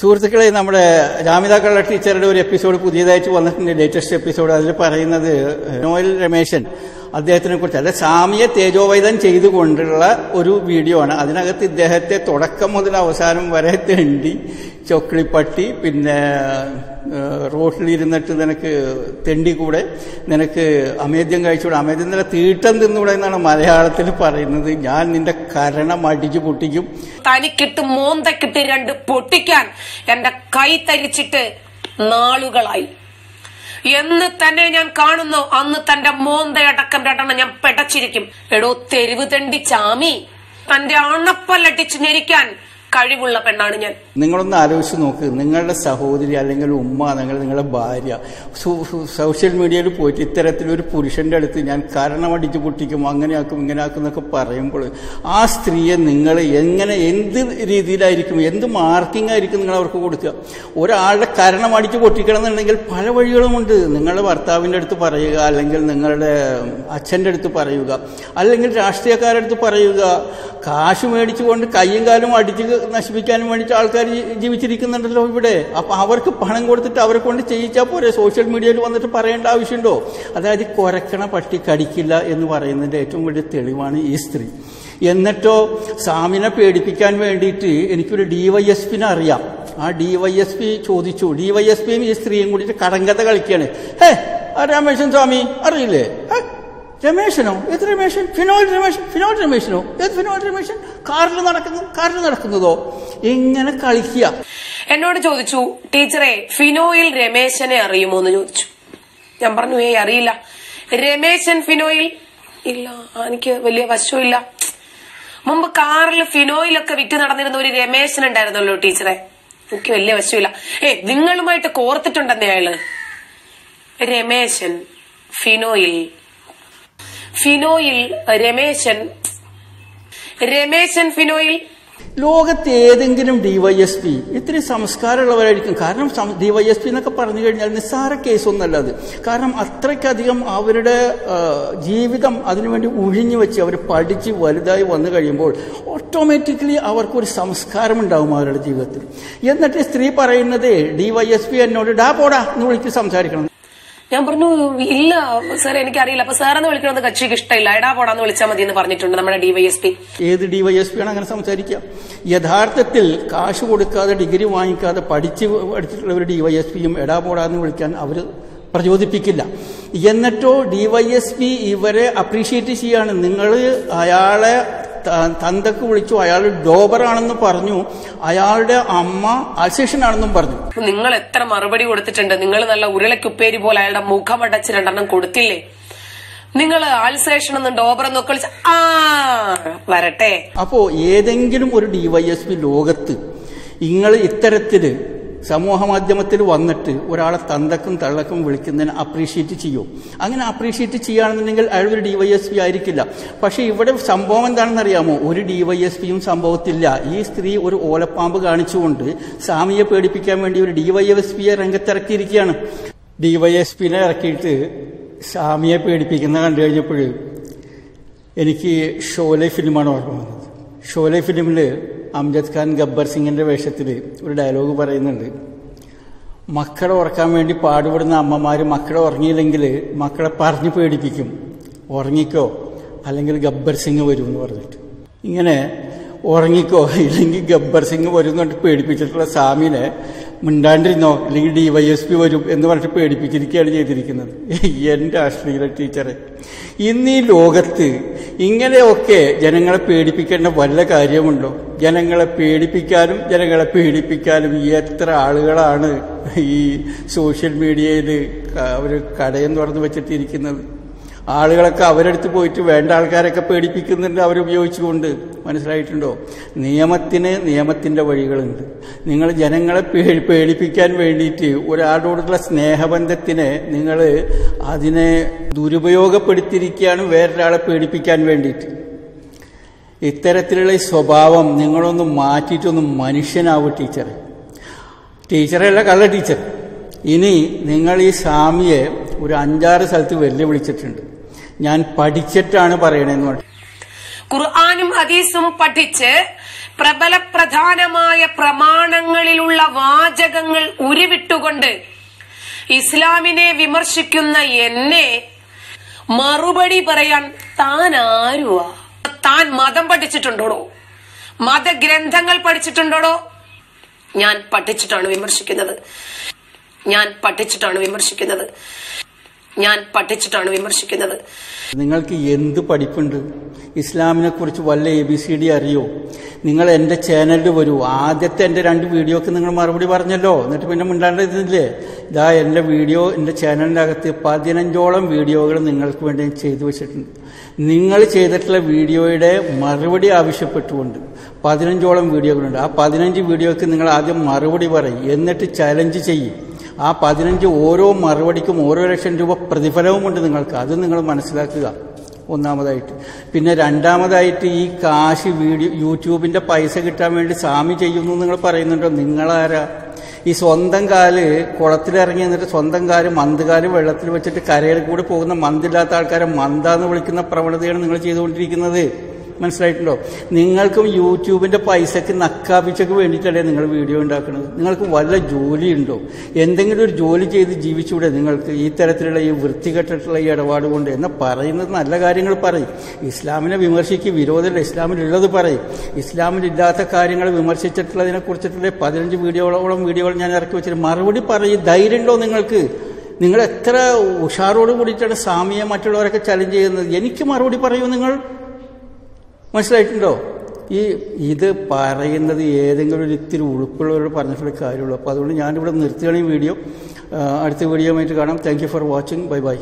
സുഹൃത്തുക്കളെ നമ്മുടെ ജാമിതാക്കളുടെ ടീച്ചറുടെ ഒരു എപ്പിസോഡ് പുതിയതായിട്ട് വന്നിട്ടുണ്ട്. ലേറ്റസ്റ്റ് എപ്പിസോഡ് അതിൽ പറയുന്നത് നോയൽ രമേശൻ അദ്ദേഹത്തിനെ കുറിച്ച് അതായത് സാമിയെ തേജോവൈതം ചെയ്തുകൊണ്ടുള്ള ഒരു വീഡിയോ ആണ്. അതിനകത്ത് ഇദ്ദേഹത്തെ തുടക്കം മുതൽ അവസാനം വരെ തെണ്ടി ചൊക്കിളിപ്പട്ടി പിന്നെ റോട്ടിലിരുന്നിട്ട് നിനക്ക് തെണ്ടി കൂടെ നിനക്ക് അമേദ്യം കഴിച്ചുകൂടെ. അമേദ്യം നില തീട്ടം തിന്നൂടെ എന്നാണ് മലയാളത്തിൽ പറയുന്നത്. ഞാൻ നിന്റെ കരണം അടിച്ചു പൊട്ടിക്കും. തനിക്കിട്ട് മോന്തക്കിട്ട് രണ്ട് പൊട്ടിക്കാൻ എന്റെ കൈ തരിച്ചിട്ട് നാളുകളായി. എന്ന് തന്നെ ഞാൻ കാണുന്നു. അന്ന് തന്റെ മോന്തയടക്കം രണ്ടെണ്ണം ഞാൻ പെടച്ചിരിക്കും. എടോ തെരുവ് തണ്ടി ചാമി. തന്റെ അണപ്പല്ലട്ടിച്ച് ഞെരിക്കാൻ കഴിവുള്ള പെണ്ണാണ് ഞാൻ. നിങ്ങളൊന്ന് ആലോചിച്ച് നോക്ക്. നിങ്ങളുടെ സഹോദരി അല്ലെങ്കിൽ ഉമ്മ നിങ്ങൾ നിങ്ങളുടെ ഭാര്യ സോഷ്യൽ മീഡിയയിൽ പോയിട്ട് ഇത്തരത്തിലൊരു പുരുഷന്റെ അടുത്ത് ഞാൻ കാരണമടിച്ച് പൊട്ടിക്കും അങ്ങനെയാക്കും ഇങ്ങനെയാക്കും എന്നൊക്കെ പറയുമ്പോൾ ആ സ്ത്രീയെ നിങ്ങൾ എങ്ങനെ എന്ത് രീതിയിലായിരിക്കും എന്ത് മാർക്കിംഗ് ആയിരിക്കും നിങ്ങൾ അവർക്ക് കൊടുക്കുക? ഒരാളുടെ കരണമടിച്ച് പൊട്ടിക്കണം എന്നുണ്ടെങ്കിൽ പല വഴികളുമുണ്ട് നിങ്ങളുടെ ഭർത്താവിന്റെ അടുത്ത് പറയുക അല്ലെങ്കിൽ നിങ്ങളുടെ അച്ഛന്റെ അടുത്ത് പറയുക അല്ലെങ്കിൽ രാഷ്ട്രീയക്കാരുടെ അടുത്ത് പറയുക. കാശ് മേടിച്ചുകൊണ്ട് കയ്യും കാലും അടിച്ച് നശിപ്പിക്കാനും വേണ്ടിയിട്ട് ആൾക്കാർ ജീവിച്ചിരിക്കുന്നുണ്ടല്ലോ ഇവിടെ. അപ്പൊ അവർക്ക് പണം കൊടുത്തിട്ട് അവരെ കൊണ്ട് ചെയ്യിച്ചാൽ പോരെ. സോഷ്യൽ മീഡിയയിൽ വന്നിട്ട് പറയേണ്ട ആവശ്യമുണ്ടോ? അതായത് കുരക്കണ പട്ടി കടിക്കില്ല എന്ന് പറയുന്നതിന്റെ ഏറ്റവും വലിയ തെളിവാണ് ഈ സ്ത്രീ. എന്നിട്ടോ സാമിനെ പേടിപ്പിക്കാൻ വേണ്ടിയിട്ട് എനിക്കൊരു ഡി വൈ എസ് പിന്നെ അറിയാം. ആ ഡി വൈ എസ് പി ചോദിച്ചു. ഡി വൈ എസ് പിയും ഈ സ്ത്രീയും കൂടിയിട്ട് കടങ്കഥ കളിക്കുകയാണ്. ഹേ ആ സ്വാമി അറിയില്ലേ? രമേശനോ? ഏത് രമേശൻ? ഫിനോൽ രമേശൻ? ഫിനോൾ രമേശനോ? ഏത് ഫിനോൾ രമേശൻ? കാറിൽ നടക്കുന്നു കാറിൽ നടക്കുന്നതോ? എങ്ങനെ കളിക്കുക. എന്നോട് ചോദിച്ചു ടീച്ചറെ ഫിനോയിൽ രമേശനെ അറിയുമോ? എന്ന് ചോദിച്ചു. ഞാൻ പറഞ്ഞു ഏയ് അറിയില്ല. രമേശൻ ഫിനോയിൽ ഇല്ല. എനിക്ക് വലിയ വശമില്ല മുമ്പ് കാറിൽ ഫിനോയിലൊക്കെ വിറ്റ് നടന്നിരുന്ന ഒരു രമേശൻ ഉണ്ടായിരുന്നല്ലോ ടീച്ചറെ. എനിക്ക് വലിയ വശമില്ല ഏ നിങ്ങളുമായിട്ട് കോർത്തിട്ടുണ്ടെന്നേ അയാൾ. Rameshan phenyl phenyl Rameshan. Rameshan phenyl. ലോകത്ത് ഏതെങ്കിലും ഡിവൈഎസ്പി ഇത്തിരി സംസ്കാരമുള്ളവരായിരിക്കും. കാരണം ഡിവൈഎസ്പി എന്നൊക്കെ പറഞ്ഞു കഴിഞ്ഞാൽ നിസ്സാര കേസൊന്നല്ല അത്. കാരണം അത്രയ്ക്കധികം അവരുടെ ജീവിതം അതിനുവേണ്ടി ഉഴിഞ്ഞു വെച്ച് അവർ പഠിച്ച് വലുതായി വന്നു കഴിയുമ്പോൾ ഓട്ടോമാറ്റിക്കലി അവർക്കൊരു സംസ്കാരം ഉണ്ടാവും അവരുടെ ജീവിതത്തിൽ. എന്നിട്ട് സ്ത്രീ പറയുന്നത് ഡിവൈഎസ്പി എന്നോട് ഡാ പോടാ എന്ന് വിളിച്ച് സംസാരിക്കണം. ഞാൻ പറഞ്ഞു ഇല്ല സാർ എനിക്കറിയില്ല. അപ്പൊ സാറെന്ന് വിളിക്കണമെന്ന് കക്ഷിക്ക് ഇഷ്ടമില്ല. എടാ പോടാന്ന് വിളിച്ചാൽ മതി എന്ന് പറഞ്ഞിട്ടുണ്ട് നമ്മുടെ ഡിവൈഎസ്പി ഏത് ഡിവൈഎസ്പി ആണ് അങ്ങനെ സംസാരിക്കുക? യഥാർത്ഥത്തിൽ കാശ് കൊടുക്കാതെ ഡിഗ്രി വാങ്ങിക്കാതെ പഠിച്ച് പഠിച്ചിട്ടുള്ള ഒരു ഡിവൈഎസ്പിയും എടാ പോടാന്ന് വിളിക്കാൻ അവർ പ്രചോദിപ്പിക്കില്ല. എന്നിട്ടോ ഡിവൈഎസ്പി ഇവരെ അപ്രീഷിയേറ്റ് ചെയ്യാണ്. നിങ്ങൾ അയാളെ തന്തക്ക് വിളിച്ചു അയാൾ ഡോബറാണെന്ന് പറഞ്ഞു. അയാളുടെ അമ്മ അൽസേഷനാണെന്നും പറഞ്ഞു. നിങ്ങൾ എത്ര മറുപടി കൊടുത്തിട്ടുണ്ട്? നിങ്ങൾ നല്ല ഉരുളക്കുപ്പേരി പോലെ അയാളുടെ മുഖമടച്ച് രണ്ടെണ്ണം കൊടുത്തില്ലേ? നിങ്ങൾ ആൽസേഷൻ എന്നും ഡോബർ എന്നൊക്കെ ആ വരട്ടെ. അപ്പോ ഏതെങ്കിലും ഒരു ഡിവൈഎസ്പി ലോകത്ത് നിങ്ങൾ ഇത്തരത്തിൽ സമൂഹ മാധ്യമത്തിൽ വന്നിട്ട് ഒരാളെ തന്തക്കും തള്ളക്കും വിളിക്കുന്നതിന് അപ്രീഷിയേറ്റ് ചെയ്യും. അങ്ങനെ അപ്രീഷിയേറ്റ് ചെയ്യുകയാണെന്നുണ്ടെങ്കിൽ അയാൾ ഒരു പി ആയിരിക്കില്ല. പക്ഷേ ഇവിടെ സംഭവം എന്താണെന്ന് അറിയാമോ ഒരു ഡി വൈ എസ് പിയും സംഭവത്തില്ല. ഈ സ്ത്രീ ഒരു ഓലപ്പാമ്പ് കാണിച്ചുകൊണ്ട് സ്വാമിയെ പേടിപ്പിക്കാൻ വേണ്ടി ഒരു ഡി വൈ എസ് പിയെ രംഗത്തിറക്കിയിരിക്കുകയാണ്. ഡി വൈ എസ് ഡിവൈഎസ്പിനെ ഇറക്കിയിട്ട് സ്വാമിയെ പേടിപ്പിക്കുന്ന കണ്ടു കഴിഞ്ഞപ്പോൾ എനിക്ക് ഷോലെ ഫിലിമാണ് ഓർമ്മ വന്നത്. ഷോലെ ഫിലിമിൽ അംജദ് ഖാൻ ഗബ്ബർ സിംഗിന്റെ വേഷത്തിൽ ഒരു ഡയലോഗ് പറയുന്നുണ്ട്. മക്കളെ ഉറക്കാൻ വേണ്ടി പാടുപെടുന്ന അമ്മമാർ മക്കളെ ഉറങ്ങിയില്ലെങ്കിൽ മക്കളെ പറഞ്ഞ് പേടിപ്പിക്കും. ഉറങ്ങിക്കോ അല്ലെങ്കിൽ ഗബ്ബർ സിംഗ് വരും എന്ന് പറഞ്ഞിട്ട്. ഇങ്ങനെ ഉറങ്ങിക്കോ ഇല്ലെങ്കിൽ ഗബ്ബർ സിംഗ് വരും എന്ന് പറഞ്ഞിട്ട് പേടിപ്പിച്ചിട്ടുള്ള സാമിനെ മിണ്ടാണ്ടിരുന്നോ? അല്ലെങ്കിൽ ഡി വൈ എസ് പി വരും എന്ന് പറഞ്ഞിട്ട് പേടിപ്പിച്ചിരിക്കുകയാണ് ചെയ്തിരിക്കുന്നത്. എന്റെ അശ്ലീല ടീച്ചറെ. ഇന്ന് ഈ ലോകത്ത് ഇങ്ങനെയൊക്കെ ജനങ്ങളെ പേടിപ്പിക്കേണ്ട വല്ല കാര്യമുണ്ടോ? ജനങ്ങളെ പേടിപ്പിക്കാനും ജനങ്ങളെ പേടിപ്പിക്കാനും എത്ര ആളുകളാണ് ഈ സോഷ്യൽ മീഡിയയിൽ അവർ കടയും തുറന്നു വെച്ചിട്ടിരിക്കുന്നത്. ആളുകളൊക്കെ അവരെടുത്ത് പോയിട്ട് വേണ്ട ആൾക്കാരൊക്കെ പേടിപ്പിക്കുന്നുണ്ട് അവരുപയോഗിച്ചുകൊണ്ട്. മനസ്സിലായിട്ടുണ്ടോ? നിയമത്തിന് നിയമത്തിന്റെ വഴികളുണ്ട്. നിങ്ങൾ ജനങ്ങളെ പേടി പേടിപ്പിക്കാൻ വേണ്ടിയിട്ട് ഒരാളോടുള്ള സ്നേഹബന്ധത്തിനെ നിങ്ങൾ അതിനെ ദുരുപയോഗപ്പെടുത്തിയിരിക്കുകയാണ് വേറൊരാളെ പേടിപ്പിക്കാൻ വേണ്ടിയിട്ട്. ഇത്തരത്തിലുള്ള സ്വഭാവം നിങ്ങളൊന്ന് മാറ്റിയിട്ടൊന്ന് മനുഷ്യനാവും ടീച്ചർ ടീച്ചറല്ല കള്ള ടീച്ചർ. ഇനി നിങ്ങൾ ഈ സ്വാമിയെ ഒരു അഞ്ചാറ് സ്ഥലത്ത് വെല്ലുവിളിച്ചിട്ടുണ്ട്. ഞാൻ പഠിച്ചിട്ടാണ് പറയണെന്ന് പറഞ്ഞു. ഖുർആാനും ഹദീസും പഠിച്ച് പ്രബല പ്രധാനമായ പ്രമാണങ്ങളിലുള്ള വാചകങ്ങൾ ഉരുവിട്ടുകൊണ്ട് ഇസ്ലാമിനെ വിമർശിക്കുന്ന എന്നെ മറുപടി പറയാൻ താൻ ആരുവാ? താൻ മതം പഠിച്ചിട്ടുണ്ടോടോ? മതഗ്രന്ഥങ്ങൾ പഠിച്ചിട്ടുണ്ടോടോ? ഞാൻ പഠിച്ചിട്ടാണ് വിമർശിക്കുന്നത്. ഞാൻ പഠിച്ചിട്ടാണ് വിമർശിക്കുന്നത്. ഞാൻ പഠിച്ചിട്ടാണ് വിമർശിക്കുന്നത്. നിങ്ങൾക്ക് എന്ത് പഠിപ്പുണ്ട്? ഇസ്ലാമിനെ കുറിച്ച് വല്ല എ ബി സി ഡി അറിയോ? നിങ്ങൾ എന്റെ ചാനലിൽ വരൂ. ആദ്യത്തെ എന്റെ രണ്ട് വീഡിയോക്ക് നിങ്ങൾ മറുപടി പറഞ്ഞല്ലോ. എന്നിട്ട് പിന്നെ മിണ്ടാണ്ടിരുന്നില്ലേ ഇതാ എന്റെ വീഡിയോ എന്റെ ചാനലിന്റെ അകത്ത് പതിനഞ്ചോളം വീഡിയോകൾ നിങ്ങൾക്ക് വേണ്ടി ചെയ്തു വെച്ചിട്ടുണ്ട്. നിങ്ങൾ ചെയ്തിട്ടുള്ള വീഡിയോയുടെ മറുപടി ആവശ്യപ്പെട്ടുകൊണ്ട് പതിനഞ്ചോളം വീഡിയോകളുണ്ട്. ആ പതിനഞ്ച് വീഡിയോക്ക് നിങ്ങൾ ആദ്യം മറുപടി പറയും. എന്നിട്ട് ചലഞ്ച് ചെയ്യും. ആ പതിനഞ്ച് ഓരോ മറുപടിക്കും ഓരോ ലക്ഷം രൂപ പ്രതിഫലവുമുണ്ട് നിങ്ങൾക്ക്. അത് നിങ്ങൾ മനസ്സിലാക്കുക. ഒന്നാമതായിട്ട്. പിന്നെ രണ്ടാമതായിട്ട് ഈ കാശ് വീഡിയോ യൂട്യൂബിന്റെ പൈസ കിട്ടാൻ വേണ്ടി സ്വാമി ചെയ്യുന്നു നിങ്ങൾ പറയുന്നുണ്ടോ? നിങ്ങളാരാ? ഈ സ്വന്തം കാൽ കുളത്തിലിറങ്ങി എന്നിട്ട് സ്വന്തം കാൽ മന്തുകാൽ വെള്ളത്തിൽ വെച്ചിട്ട് കരയിൽ കൂടി പോകുന്ന മന്ദില്ലാത്ത ആൾക്കാരെ മന്താന്ന് വിളിക്കുന്ന പ്രവണതയാണ് നിങ്ങൾ ചെയ്തുകൊണ്ടിരിക്കുന്നത്. മനസ്സിലായിട്ടുണ്ടോ? നിങ്ങൾക്കും യൂട്യൂബിന്റെ പൈസക്ക് നക്കാപ്പിച്ചക്ക് വേണ്ടിയിട്ടല്ലേ നിങ്ങൾ വീഡിയോ ഉണ്ടാക്കുന്നത്. നിങ്ങൾക്ക് വല്ല ജോലിയുണ്ടോ? എന്തെങ്കിലും ഒരു ജോലി ചെയ്ത് ജീവിച്ചൂടെ നിങ്ങൾക്ക് ഈ തരത്തിലുള്ള ഈ വൃത്തികെട്ടിട്ടുള്ള ഈ ഇടപാട് കൊണ്ട്? എന്ന് പറയുന്നത് നല്ല കാര്യങ്ങൾ പറയും. ഇസ്ലാമിനെ വിമർശിക്ക് വിരോധമില്ല ഇസ്ലാമിലുള്ളത് പറയും. ഇസ്ലാമിലില്ലാത്ത കാര്യങ്ങൾ വിമർശിച്ചിട്ടുള്ളതിനെ കുറിച്ചിട്ടുള്ള പതിനഞ്ച് വീഡിയോകളോളം വീഡിയോകൾ ഞാൻ ഇറക്കി വെച്ചിട്ട് മറുപടി പറയും. ധൈര്യമുണ്ടോ നിങ്ങൾക്ക്? നിങ്ങൾ എത്ര ഉഷാറോട് കൂടിയിട്ടാണ് സ്വാമിയെ മറ്റുള്ളവരൊക്കെ ചലഞ്ച് ചെയ്യുന്നത്? എനിക്ക് മറുപടി പറയൂ നിങ്ങൾ. മനസ്സിലായിട്ടുണ്ടോ? ഈ ഇത് പറയുന്നത് ഏതെങ്കിലും ഒരു ഇത്തിരി ഉളുപ്പുള്ളവരോട് പറഞ്ഞിട്ടുള്ള കാര്യമുള്ളൂ. അപ്പോൾ അതുകൊണ്ട് ഞാനിവിടെ നിർത്തുകയാണ് ഈ വീഡിയോ. അടുത്ത വീഡിയോ ആയിട്ട് കാണാം thank for watching bye bye